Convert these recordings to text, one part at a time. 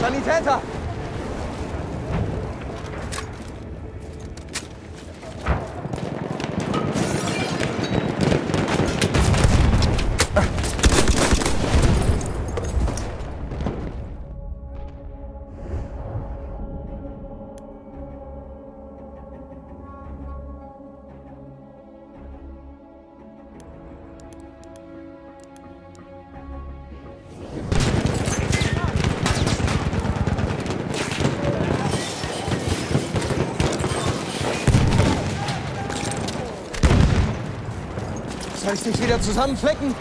Sanitäter! Soll ich dich wieder zusammenflecken?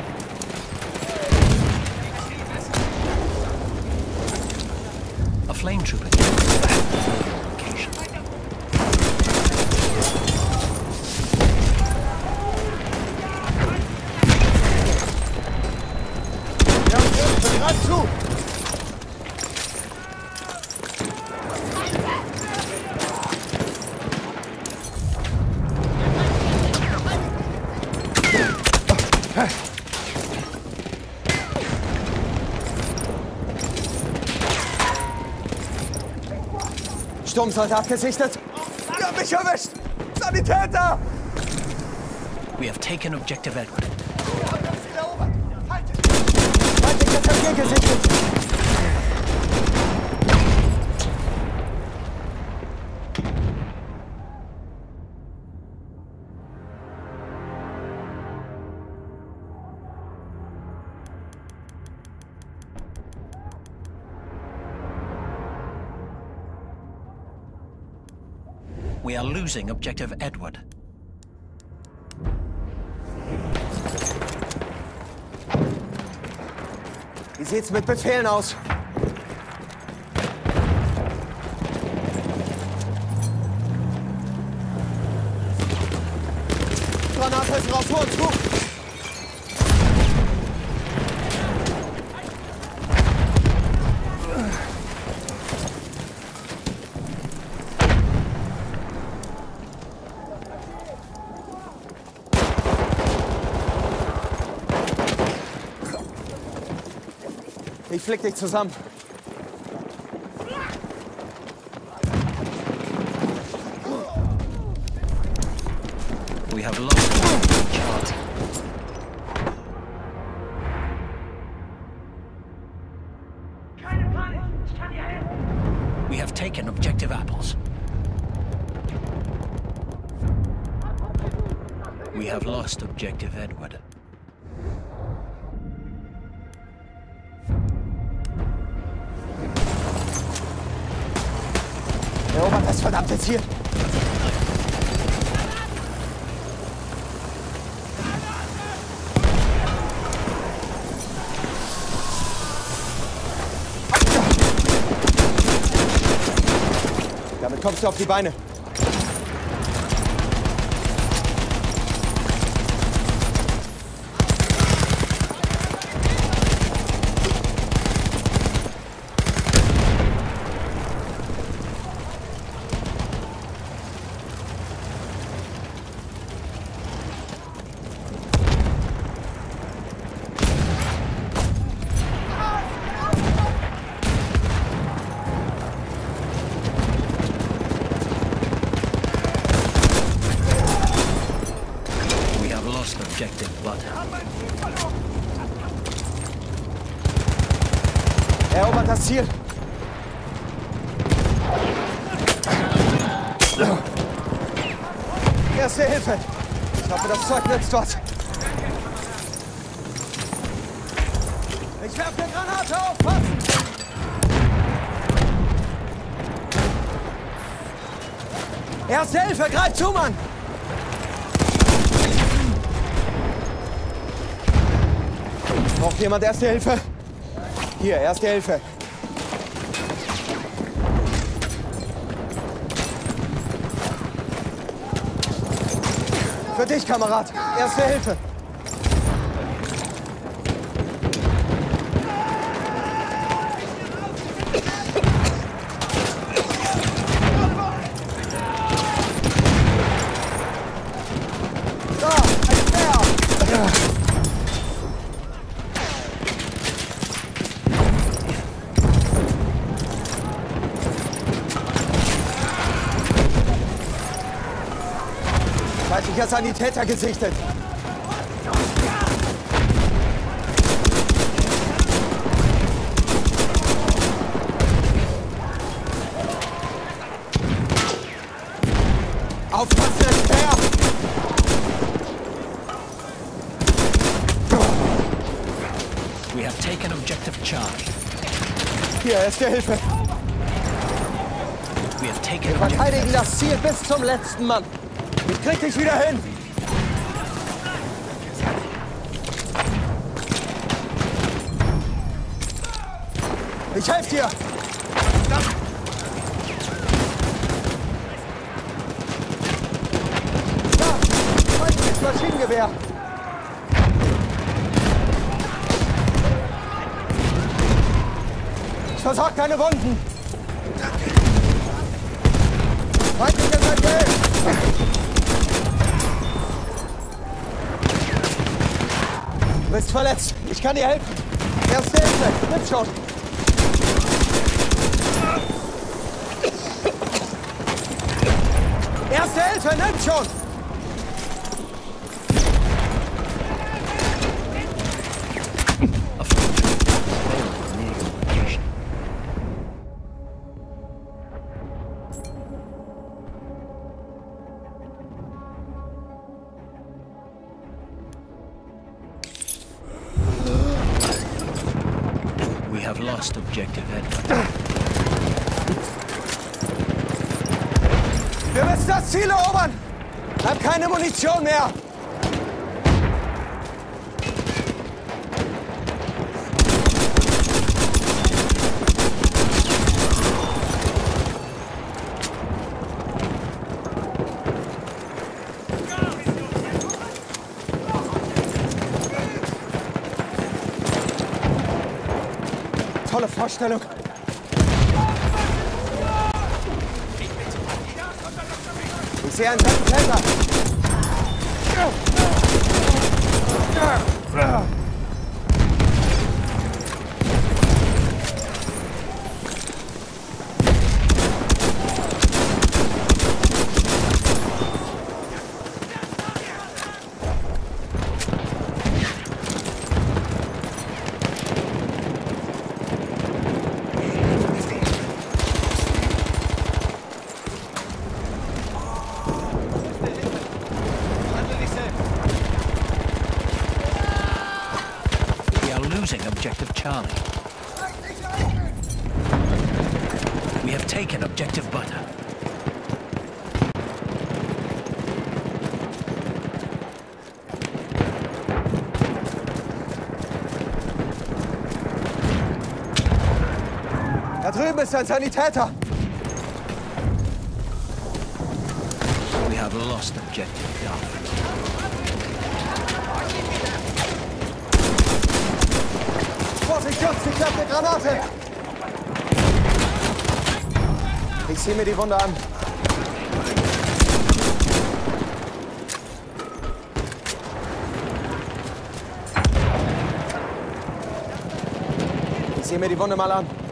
Sturmsoldat gesichtet! Ja, mich erwischt! Sanitäter! We have taken objective Edward. Feindlicher Tankier gesichtet! We are losing objective Edward. Wie sieht's mit Befehlen aus? Flick dich zusammen. We have lost Charlie. We have taken objective apples. We have lost objective Edward. Ziel. Damit kommst du auf die Beine. We have lost objective butter. Erobert das Ziel. Erste Hilfe. Ich hoffe, das Zeug nützt was. Ich werfe eine Granate auf. Passen! Erste Hilfe, greif zu, Mann! Braucht jemand Erste Hilfe? Hier, Erste Hilfe. Für dich, Kamerad. Erste Hilfe. Da, ein Speer. Feindlicher Sanitäter gesichtet. Aufpassen, Speer! We have taken objective Charlie. Hier, erste Hilfe. We have taken Wir verteidigen das Ziel bis zum letzten Mann. Ich krieg dich wieder hin. Ich helfe dir. Ich versorge deine Wunden. Feindliches Agent. Du bist verletzt. Ich kann dir helfen. Erste Hilfe. Nimm schon. Erste Hilfe. Nimm schon. Wir müssen das Ziel erobern. Hab keine Munition mehr. Tolle Vorstellung. Ich sehe einen fetten Täter. We are losing objective Charlie. We have taken objective Butter. Da drüben ist ein Sanitäter. We have lost objective Duff. Vorsicht, ich hab eine Granate. Ich sehe mir die Wunde an. Ich sehe mir die Wunde mal an.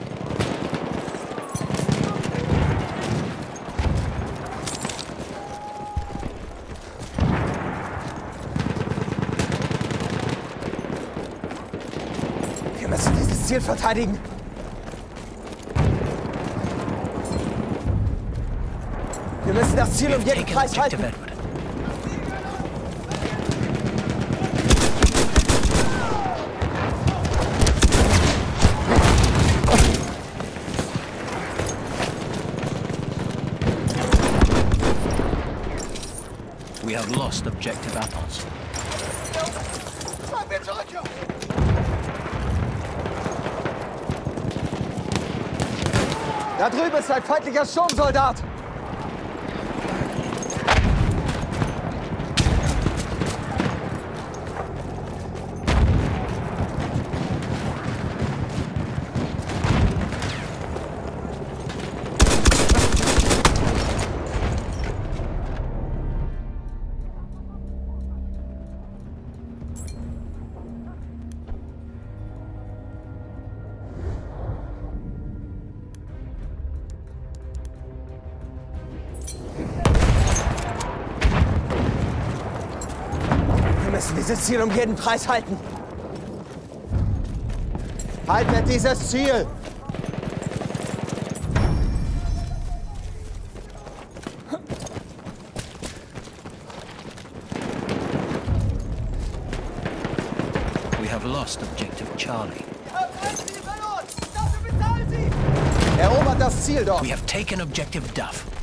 Ziel verteidigen. Wir müssen das Ziel um jeden Preis halten. We have lost objective apples. Schlag Da drüben ist ein feindlicher Sturmsoldat. Dieses Ziel um jeden Preis halten. Haltet dieses Ziel! We have lost objective Charlie. Erobert das Ziel dort! We have taken objective Duff.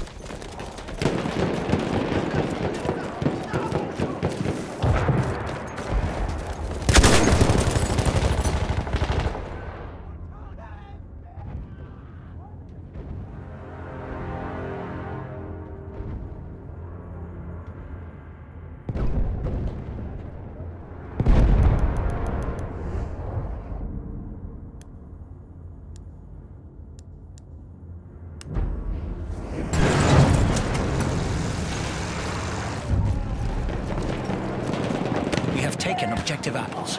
Objective apples.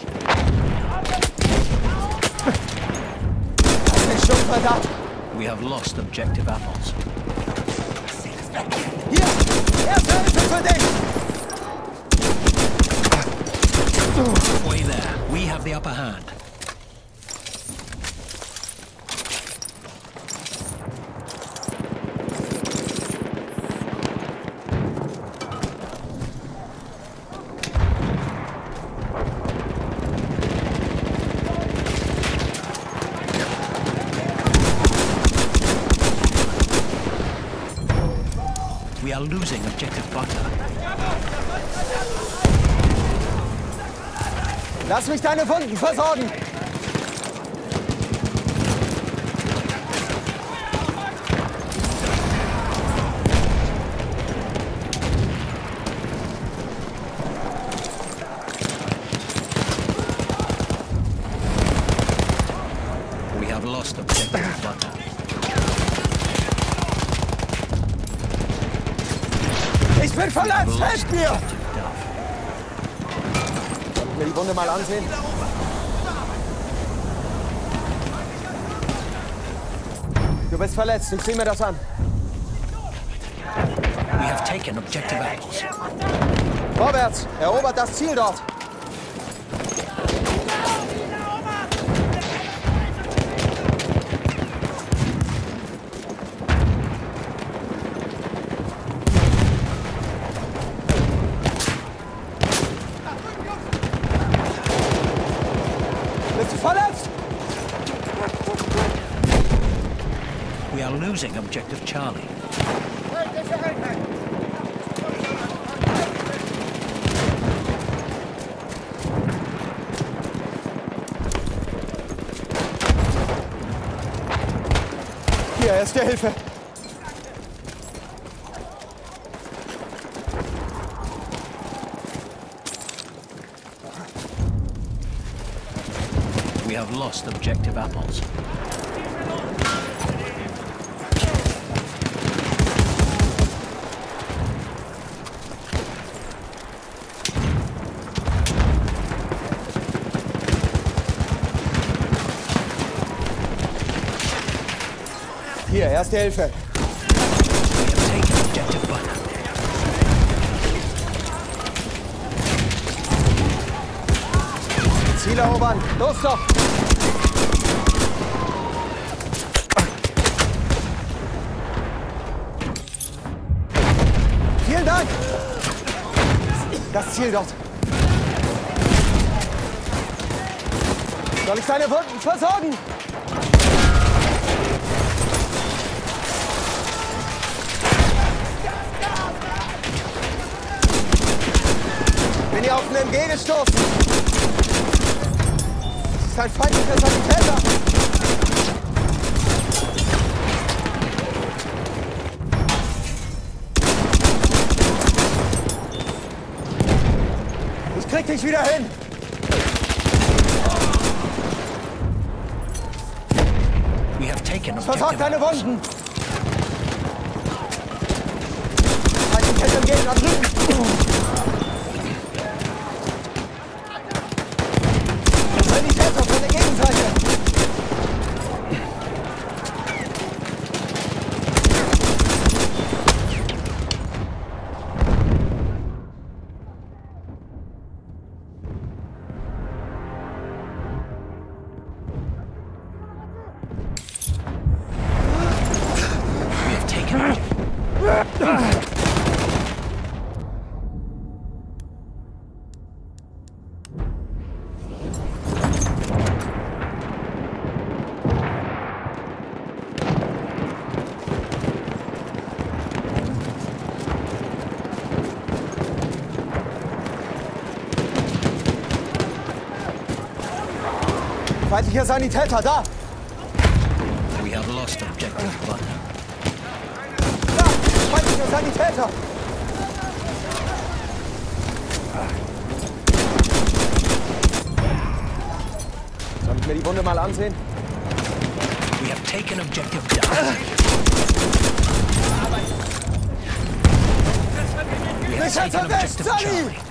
Ein Sturmsoldat! We have lost objective apples. Hier! Erste Hilfe für dich! Way there. We have the upper hand. We are losing objective butter. Lass mich deine Wunden versorgen! We have lost objective butter. Ich bin verletzt! Helft mir! Ich mir die Wunde mal ansehen? Du bist verletzt, ich sieh mir das an. We have taken objective apples. Vorwärts! Erobert das Ziel dort! Losing objective Charlie. Hier, erste Hilfe. We have lost objective apples. Erste Hilfe. Ziel erobern. Los doch. Vielen Dank. Das Ziel dort. Soll ich deine Wunden versorgen? Bin hier auf einen MG gestoßen. Das ist ein feindlicher Sanitäter. Ich krieg dich wieder hin. We have taken Versorg objective deine. Wunden. Feindlicher im Gegner drüben. Feindlicher Sanitäter, da! We have lost objective butter. Da! Feindlicher Sanitäter! Soll ich mir die Wunde mal ansehen? We have taken objective down. We have Sicher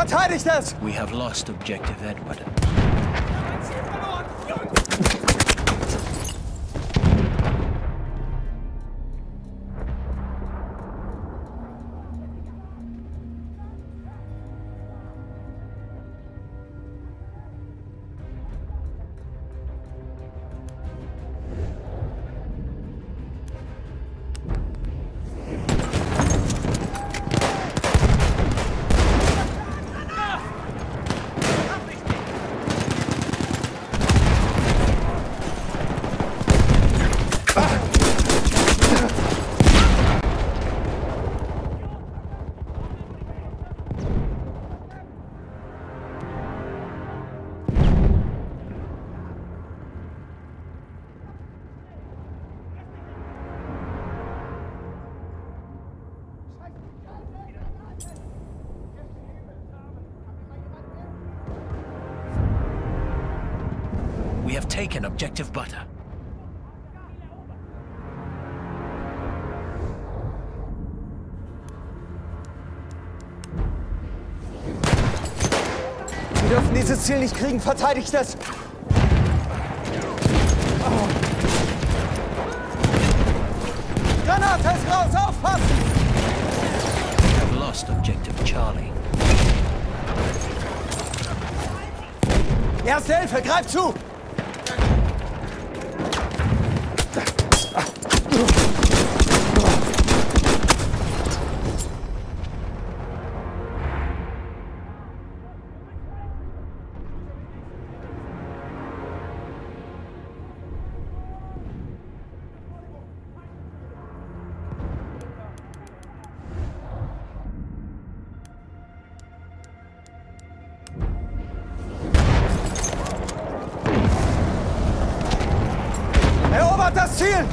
Verteidigt! We have lost objective Edward. We have taken objective butter. Wir dürfen dieses Ziel nicht kriegen. Verteidigt es! Granate ist raus! Aufpassen! We have lost objective Charlie. Erste Hilfe, greif zu! Ziel!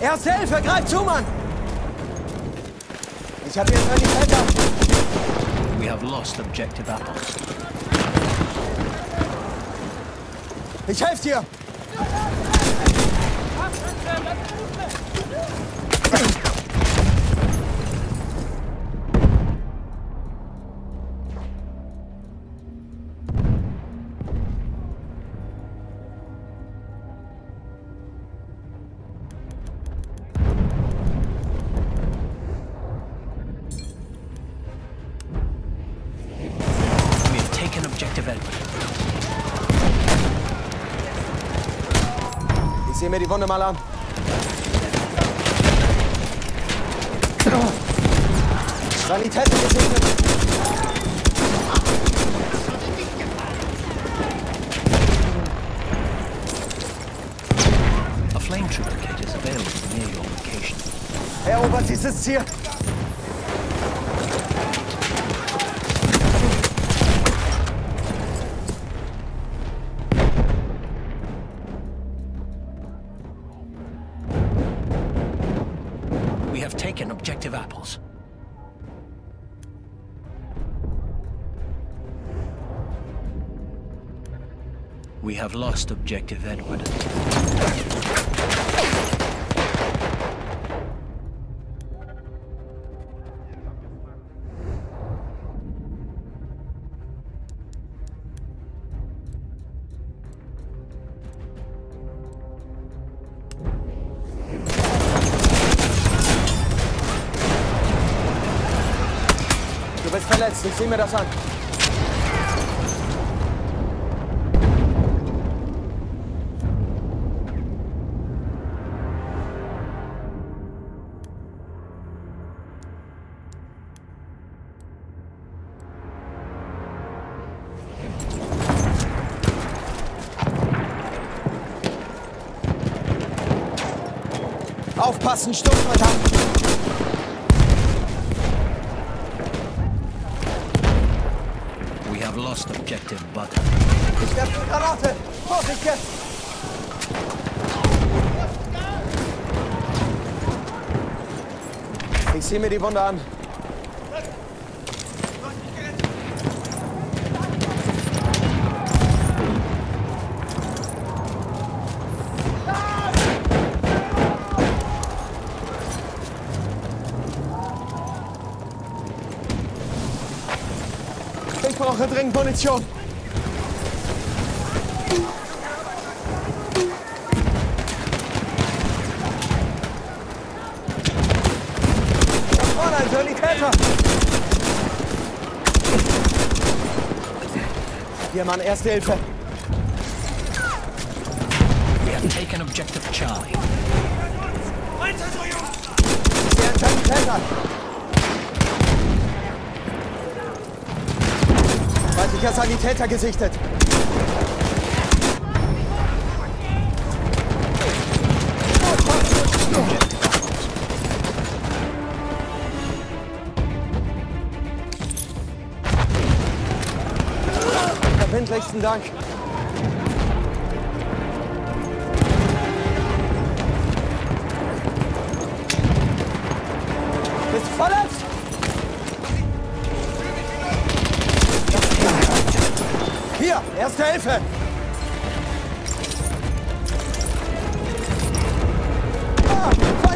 Erste Hilfe, greif zu, Mann! Ich habe jetzt einen Täter. We have lost objective apples. Ich helfe dir! Mir die Wunde mal an. Sanitäter gesegnet. A flame trooper kit is available near your location. Erobert dieses Ziel. We have lost objective Edward. Verletzt, ich sehe mir das an. Aufpassen, Stumpfverdammt! We have lost objective butter. Ich werfe eine Granate! Vorsicht jetzt! Ich sehe mir die Wunde an. Munition. Vorne ein Sanitäter. Hier, Mann, erste Hilfe. We have taken objective Charlie. Hier ein Sanitäter. Feindlicher Sanitäter gesichtet. Verbindlichsten Dank. Fuck!